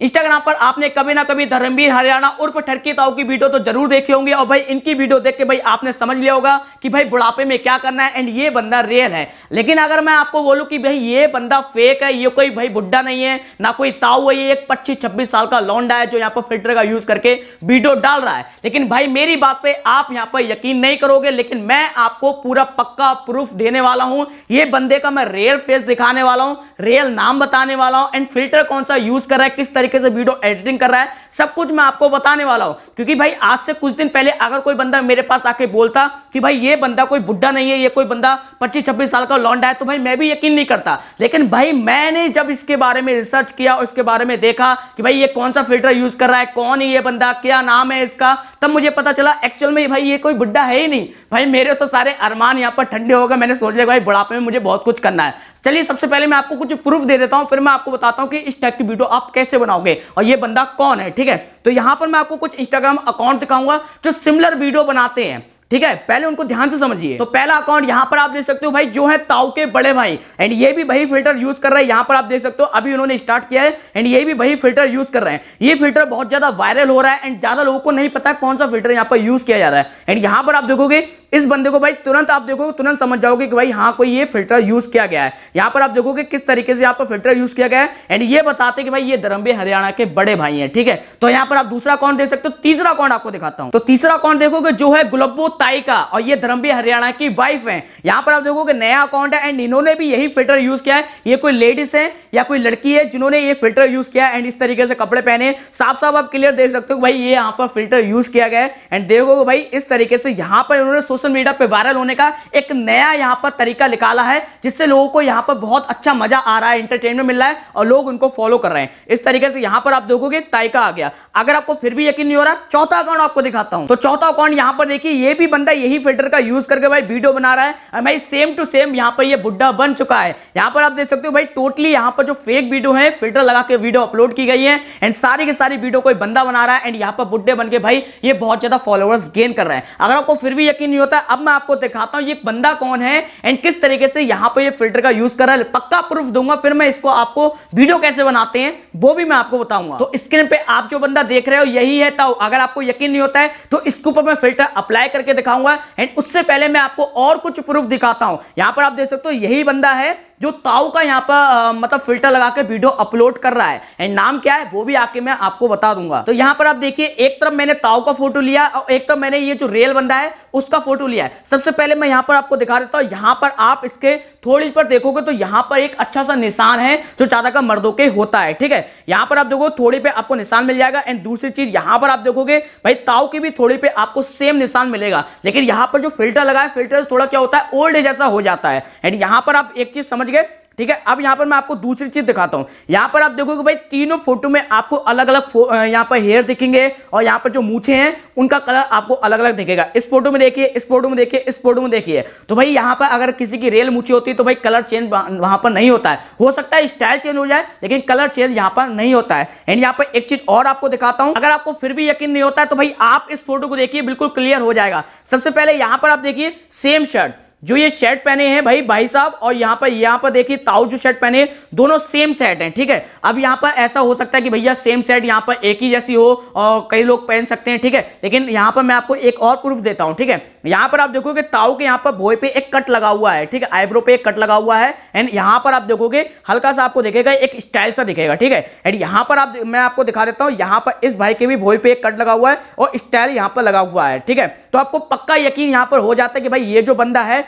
Instagram पर आपने कभी ना कभी धर्मवीर हरियाणा उर्फ़ ठरकी ताऊ की वीडियो तो ज़रूर देखे होंगे और भाई इनकी वीडियो देख के भाई आपने समझ लिया होगा कि भाई बुढ़ापे में क्या करना है एंड ये बंदा रियल है। लेकिन अगर मैं आपको बोलूँ कि भाई ये बंदा फेक है, ये कोई भाई बुढ़ा नहीं है, ना कोई ताऊ है, ये एक पच्चीस छब्बीस साल का लौंडा है जो यहाँ पर फ़िल्टर का यूज़ करके वीडियो डाल रहा है। लेकिन भाई मेरी बात पे आप यहाँ पर यकीन नहीं करोगे, लेकिन मैं आपको पूरा पक्का प्रूफ देने वाला हूँ। ये बंदे का मैं रियल फेस दिखाने वाला हूँ रियल नाम बताने वाला हूँ एंड फ़िल्टर कौन सा यूज़ कर रहा है, किस तरीके से वीडियो एडिटिंग कर रहा है, सब कुछ मैं आपको बताने वाला हूँ। क्योंकि भाई, आज से कुछ दिन पहले अगर कोई बंदा मेरे पास आके बोलता कि भाई, ये बंदा कोई बुढ़ा नहीं है, ये कोई बंदा पच्चीस छब्बीस साल का लौंडा है तो भाई मैं भी यकीन नहीं करता। लेकिन भाई, मैंने जब इसके बारे में रिसर्च किया इसके बारे में देखा कि भाई, ये कौन सा फ़िल्टर यूज़ कर रहा है, कौन है ये बंदा, क्या नाम है इसका, तब मुझे पता चला एक्चुअल में भाई, ये कोई बुढ़ा है ही नहीं। भाई, मेरे तो सारे अरमान यहाँ पर ठंडे हो गए, मैंने सोच लिया भाई, बुढ़ापे में मुझे बहुत कुछ करना है। चलिए, सबसे पहले मैं आपको कुछ प्रूफ दे देता हूँ, फिर मैं आपको बताता हूँ कि इस टाइप की वीडियो आप कैसे बनाओगे और ये बंदा कौन है, ठीक है? तो यहाँ पर मैं आपको कुछ इंस्टाग्राम अकाउंट दिखाऊँगा, जो सिमिलर वीडियो बनाते हैं। ठीक है? पहले उनको ध्यान से समझिए। तो पहला अकाउंट यहाँ पर आप देख सकते हो भाई, जो है ताऊ के बड़े भाई। एंड ये भी वही फ़िल्टर यूज़ कर रहे हैं, यहाँ पर आप देख सकते हो, अभी उन्होंने स्टार्ट किया है। एंड ये भी वही फ़िल्टर यूज़ कर रहे हैं। ये फ़िल्टर बहुत ज़्यादा वायरल हो रहा है एंड ज़्यादा लोगों को नहीं पता कौन सा फ़िल्टर यहाँ पर यूज़ किया जा रहा है। एंड यहाँ पर आप देखोगे इस बंदे को भाई तुरंत आप देखोगे, तुरंत समझ जाओगे कि भाई हाँ कोई ये फ़िल्टर यूज़ किया गया है। यहाँ पर आप देखोगे किस तरीके से पर फ़िल्टर यूज़ किया गया है। एंड ये बताते कि भाई ये धर्मबे हरियाणा के बड़े भाई हैं, ठीक है? तो यहाँ पर आप दूसरा अकाउंट देख सकते हो? तीसरा अकाउंट आपको दिखाता हूँ। तो तीसरा अकाउंट देखोगे? जो है गुलब्बो ताई का और ये धर्मबी हरियाणा की वाइफ है। यहाँ पर आप देखोगे नया अकाउंट है एंड इन्होंने भी यही फ़िल्टर यूज़ किया है। ये कोई लेडीज़ है या कोई लड़की है जिन्होंने ये फ़िल्टर यूज़ किया एंड इस तरीके से कपड़े पहने साफ़ साफ़ आप क्लियर देख सकते हो भाई ये यहाँ पर फ़िल्टर यूज़ किया गया है। एंड देखोगे भाई इस तरीके से यहाँ पर सोशल मीडिया पे वायरल होने का एक नया यहाँ पर तरीका निकाला है, जिससे लोगों को यहाँ पर बहुत अच्छा मज़ा आ रहा है इंटरटेनमेंट मिल रहा है और लोग उनको फॉलो कर रहे हैं। इस तरीके से यहाँ पर आप देखोगे ताइका आ गया। अगर आपको फिर भी यकीन नहीं हो रहा, चौथा अकाउंट आपको दिखाता हूँ। तो चौथा अकाउंट यहाँ पर देखिए, ये भी बंदा यही फ़िल्टर का यूज़ करके भाई वीडियो बना रहा है भाई सेम टू सेम यहाँ पर ये बुड्ढा बन चुका है। यहाँ पर आप देख सकते हो भाई टोटली यहाँ पर जो फेक वीडियो है फ़िल्टर लगा के वीडियो अपलोड की गई है एंड सारी की सारी वीडियो कोई बंदा बना रहा है एंड यहाँ पर बुड्ढे बन के भाई ये बहुत ज़्यादा फॉलोअर्स गेन कर रहे हैं। अगर आपको फिर भी यकीन नहीं होता अब मैं आपको दिखाता हूँ, ये बंदा कौन है एंड किस तरीके से यहाँ पर ये फ़िल्टर का यूज़ कर रहा है। पक्का प्रूफ दूँगा, फिर मैं इसको आपको वीडियो कैसे बनाते हैं, वो भी मैं आपको बताऊँगा। तो स्क्रीन पे आप जो बंदा देख रहे हो, यही है तो अगर आपको यकीन नहीं होता है तो इसके ऊपर मैं फ़िल्टर अप्लाई करके दिखाऊँगा। एंड उससे पहले मैं आपको और कुछ प्रूफ दिखाता हूँ। यहाँ पर आप देख सकते हो, यही बंदा है जो ताऊ का यहाँ पर मतलब फ़िल्टर लगा के वीडियो अपलोड कर रहा है। एंड नाम क्या है, वो भी आके मैं आपको बता दूँगा। तो यहाँ पर आप देखिए, एक तरफ़ मैंने ताऊ का फ़ोटो लिया और एक तरफ़ मैंने ये जो रेल बंदा है, उसका फ़ोटो लिया है। सबसे पहले मैं यहाँ पर आपको दिखा देता हूँ, यहाँ पर आप इसके थोड़ी पर देखोगे तो यहाँ पर एक अच्छा सा निशान है, जो ज़्यादा का मर्दों के होता है, ठीक है? यहाँ पर आप देखो थोड़ी पे आपको निशान मिल जाएगा। एंड दूसरी चीज़, यहाँ पर आप देखोगे, भाई ताऊ की भी थोड़ी पे आपको सेम निशान मिलेगा। लेकिन यहाँ पर जो फ़िल्टर लगा है फ़िल्टर थोड़ा क्या होता है ओल्ड जैसा हो जाता है। एंड यहाँ पर आप एक चीज़ समझ गए ठीक है, अब यहाँ पर मैं आपको दूसरी चीज़ दिखाता हूँ। यहाँ पर आप देखोगे भाई तीनों फ़ोटो में आपको अलग अलग यहाँ पर हेयर दिखेंगे और यहाँ पर जो मूछे हैं, उनका कलर आपको अलग अलग दिखेगा। इस फ़ोटो में देखिए, इस फ़ोटो में देखिए, इस फ़ोटो में देखिए। तो भाई यहाँ पर अगर किसी की रेल मूछी होती है तो भाई कलर चेंज वहाँ पर नहीं होता है। हो सकता है स्टाइल चेंज हो जाए, लेकिन कलर चेंज यहाँ पर नहीं होता है। एंड यहाँ पर एक चीज़ और आपको दिखाता हूँ। अगर आपको फिर भी यकीन नहीं होता है तो भाई आप इस फ़ोटो को देखिए, बिल्कुल क्लियर हो जाएगा। सबसे पहले यहाँ पर आप देखिए सेम शर्ट जो ये शर्ट पहने हैं भाई भाई साहब और यहाँ पर यहाँ पर देखिए ताऊ जो शर्ट पहने दोनों सेम सेट हैं ठीक है अब यहाँ पर ऐसा हो सकता है कि भैया सेम सेट यहाँ पर एक ही जैसी हो और कई लोग पहन सकते हैं ठीक है लेकिन यहाँ पर मैं आपको एक और प्रूफ देता हूँ ठीक है यहाँ पर आप देखोगे ताऊ के यहाँ पर भोए पे एक कट लगा हुआ है ठीक है आईब्रो पे एक कट लगा हुआ है एंड यहाँ पर आप देखोगे हल्का सा आपको दिखेगा एक स्टाइल सा दिखेगा ठीक है एंड यहाँ पर आप मैं आपको दिखा देता हूँ यहाँ पर इस भाई के भी भोए पे एक कट लगा हुआ है और स्टाइल यहाँ पर लगा हुआ है ठीक है तो आपको पक्का यकीन यहाँ पर हो जाता है कि भाई ये जो बंदा है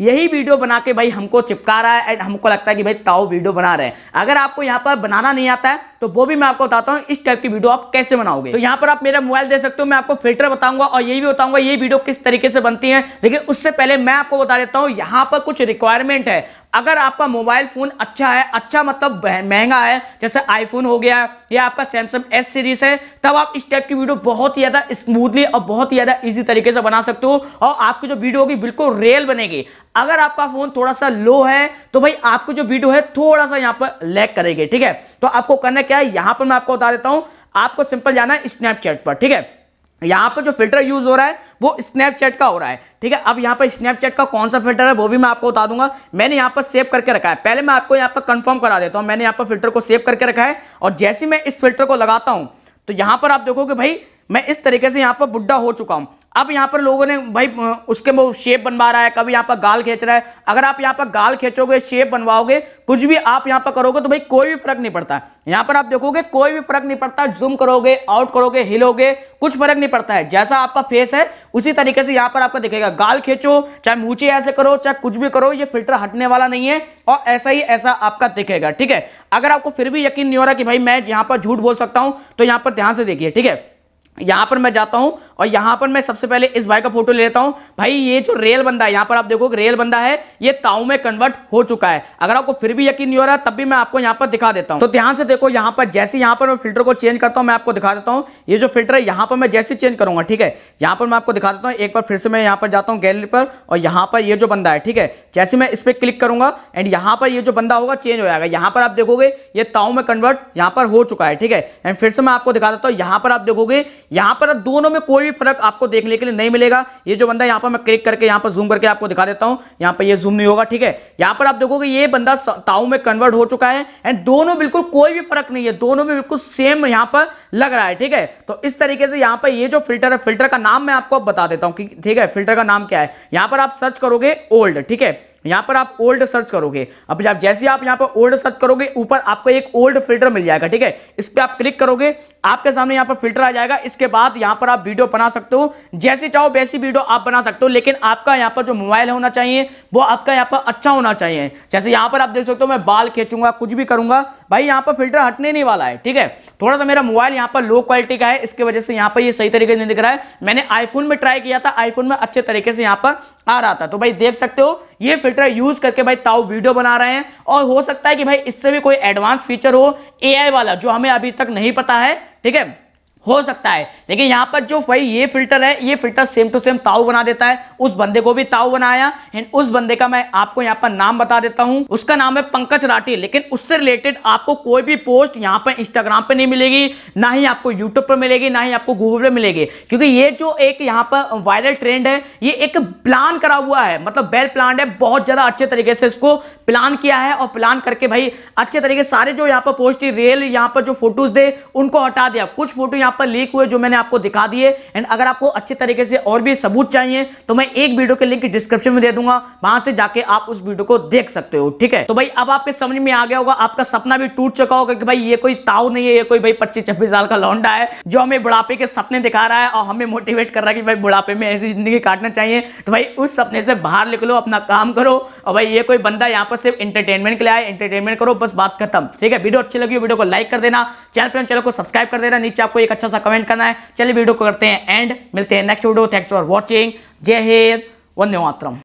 यही वीडियो बना के भाई हमको चिपका रहा है एंड हमको लगता है कि भाई ताऊ वीडियो बना रहे हैं। अगर आपको यहाँ पर बनाना नहीं आता है तो वो भी मैं आपको बताता हूँ, इस टाइप की वीडियो आप कैसे बनाओगे। तो यहाँ पर आप मेरा मोबाइल दे सकते हो, मैं आपको फ़िल्टर बताऊँगा और ये भी बताऊँगा, ये वीडियो किस तरीके से बनती है। लेकिन उससे पहले मैं आपको बता देता हूँ, यहाँ पर कुछ रिक्वायरमेंट है। अगर आपका मोबाइल फ़ोन अच्छा है अच्छा मतलब महँगा है, जैसे आईफोन हो गया या आपका सैमसंग एस सीरीज़ है, तब आप इस टाइप की वीडियो बहुत ही ज़्यादा स्मूथली और बहुत ही ज़्यादा इजी तरीके से बना सकते हो और आपकी जो वीडियो होगी बिल्कुल रियल बनेगी। अगर आपका फ़ोन थोड़ा सा लो है तो भाई आपको जो वीडियो है थोड़ा सा यहाँ पर लैग करेगी, ठीक है? तो आपको करना क्या है, यहाँ पर मैं आपको बता देता हूँ, आपको सिंपल जाना है स्नैपचैट पर, ठीक है? यहाँ पर जो फ़िल्टर यूज़ हो रहा है, वो स्नैपचैट का हो रहा है, ठीक है? अब यहाँ पर स्नैपचैट का कौन सा फ़िल्टर है, वो भी मैं आपको बता दूँगा। मैंने यहाँ पर सेव करके रखा है। पहले मैं आपको यहाँ पर कंफर्म करा देता हूँ। मैंने यहाँ पर फ़िल्टर को सेव करके रखा है और जैसे मैं इस फ़िल्टर को लगाता हूँ तो यहाँ पर आप देखोगे भाई, मैं इस तरीके से यहाँ पर बुढ़ा हो चुका हूँ। अब यहाँ पर लोगों ने भाई उसके वो शेप बनवा रहा है कभी यहाँ पर गाल खींच रहा है। अगर आप यहाँ पर गाल खींचोगे शेप बनवाओगे, कुछ भी आप यहाँ पर करोगे तो भाई कोई भी फ़र्क नहीं पड़ता। है यहाँ पर आप देखोगे, कोई भी फ़र्क नहीं पड़ता। जूम करोगे आउट करोगे, हिलोगे, कुछ फ़र्क नहीं पड़ता है। जैसा आपका फेस है, उसी तरीके से यहाँ पर आपका दिखेगा। गाल खींचो, चाहे मूचे ऐसे करो, चाहे कुछ भी करो, ये फ़िल्टर हटने वाला नहीं है और ऐसा ही ऐसा आपका दिखेगा, ठीक है? अगर आपको फिर भी यकीन नहीं हो रहा कि भाई मैं यहाँ पर झूठ बोल सकता हूँ तो यहाँ पर ध्यान से देखिए, ठीक है? यहाँ पर मैं जाता हूँ और यहाँ पर मैं सबसे पहले इस भाई का फ़ोटो ले लेता हूँ भाई ये जो रेल बंदा है यहाँ पर आप देखो रेल बंदा है ये ताऊ में कन्वर्ट हो चुका है अगर आपको फिर भी यकीन नहीं हो रहा तब भी मैं आपको यहाँ पर दिखा देता हूँ तो ध्यान से देखो यहाँ पर जैसे यहाँ पर मैं फ़िल्टर को चेंज करता हूँ मैं आपको दिखा देता हूँ ये जो फ़िल्टर है यहाँ पर मैं जैसे चेंज करूँगा ठीक है यहाँ पर मैं आपको दिखा देता हूँ एक बार फिर से मैं यहाँ पर जाता हूँ गैलरी पर और यहाँ पर ये जो बंदा है ठीक है जैसे मैं इस पर क्लिक करूँगा एंड यहाँ पर ये जो बंदा होगा चेंज हो जाएगा यहाँ पर आप देखोगे ये ताऊ में कन्वर्ट यहाँ पर हो चुका है ठीक है एंड फिर से मैं आपको दिखा देता हूँ यहाँ पर आप देखोगे यहाँ पर दोनों दोनों में कोई भी फ़र्क आपको देखने के लिए नहीं मिलेगा। ये जो बंदा यहाँ पर मैं क्लिक करके यहाँ पर जूम करके आपको दिखा देता हूँ। यहाँ पर ये जूम नहीं होगा, ठीक है? यहाँ पर आप देखोगे ये बंदा ताऊ में कन्वर्ट हो चुका है एंड दोनों बिल्कुल कोई भी फ़र्क नहीं है। दोनों में बिल्कुल सेम यहाँ पर लग रहा है, ठीक है? तो इस तरीके से यहाँ पर ये जो फ़िल्टर है फ़िल्टर का नाम मैं आपको बता देता हूँ ठीक है? फ़िल्टर का नाम क्या है? यहाँ पर आप सर्च करोगे ओल्ड ठीक है? यहाँ पर आप ओल्ड सर्च करोगे अब जब जैसे आप यहाँ पर ओल्ड सर्च करोगे ऊपर आपको एक ओल्ड फ़िल्टर मिल जाएगा ठीक है इस पर आप क्लिक करोगे आपके सामने यहाँ पर फ़िल्टर आ जाएगा इसके बाद यहाँ पर आप वीडियो बना सकते हो जैसे चाहो वैसी वीडियो आप बना सकते हो लेकिन आपका यहाँ पर जो मोबाइल होना चाहिए वो आपका यहाँ पर अच्छा होना चाहिए जैसे यहाँ पर आप देख सकते हो मैं बाल खींचूँगा कुछ भी करूँगा भाई यहाँ पर फ़िल्टर हटने नहीं वाला है ठीक है थोड़ा सा मेरा मोबाइल यहाँ पर लो क्वालिटी का है इसकी वजह से यहाँ पर ये सही तरीके से नहीं दिख रहा है मैंने आईफोन में ट्राई किया था आईफोन में अच्छे तरीके से यहाँ पर आ रहा था तो भाई देख सकते हो ये फ़िल्टर यूज़ करके भाई ताऊ वीडियो बना रहे हैं। और हो सकता है कि भाई इससे भी कोई एडवांस फीचर हो एआई वाला, जो हमें अभी तक नहीं पता है, ठीक है? हो सकता है। लेकिन यहाँ पर जो भाई ये फ़िल्टर है, ये फ़िल्टर सेम टू सेम ताऊ बना देता है। उस बंदे को भी ताऊ बनाया। एंड उस बंदे का मैं आपको यहाँ पर नाम बता देता हूँ। उसका नाम है पंकज राठी। लेकिन उससे रिलेटेड आपको कोई भी पोस्ट यहाँ पर इंस्टाग्राम पे नहीं मिलेगी, ना ही आपको यूट्यूब पर मिलेगी, ना ही आपको गूगल पर मिलेगी। क्योंकि ये जो एक यहाँ पर वायरल ट्रेंड है, ये एक प्लान करा हुआ है। मतलब बेल प्लान है, बहुत ज़्यादा अच्छे तरीके से इसको प्लान किया है और प्लान करके भाई अच्छे तरीके सारे जो यहाँ पर पोस्ट रियल यहाँ पर जो फ़ोटोज़ दे उनको हटा दिया। कुछ फ़ोटो यहाँ पर लीक हुए, जो मैंने आपको दिखा दिए एंड अगर आपको अच्छे तरीके से और भी सबूत चाहिए तो मैं एक वीडियो के लिंक डिस्क्रिप्शन में दे दूँगा। वहाँ से जाके आप उस वीडियो को देख सकते हो, ठीक है? तो भाई, अब आपके समझ में आ गया होगा, आपका सपना भी टूट चुका होगा कि भाई, ये कोई ताव नहीं है, ये कोई भाई पच्चीस छब्बीस साल का लौंडा है, जो हमें बुढ़ापे के सपने दिखा रहा है, और हमें मोटिवेट कर रहा है कि भाई, बुढ़ापे में ऐसी ज़िंदगी काटना चाहिए। तो भाई, उस सपने से बाहर निकलो, अपना काम करो और भाई, ये कोई बंदा यहाँ पर सिर्फ़ इंटरटेनमेंट के लिए आए इंटरटेनमेंट करो, बस बात खत्म। ठीक है? वीडियो अच्छी लगी वीडियो को लाइक कर देना। चैनल पर चैनल को सब्सक्राइब कर देना। नीचे आपको एक अच्छा सा कमेंट करना है। चलिए वीडियो को करते हैं एंड मिलते हैं next video thanks for watching जय हिंद। वंदे मातरम।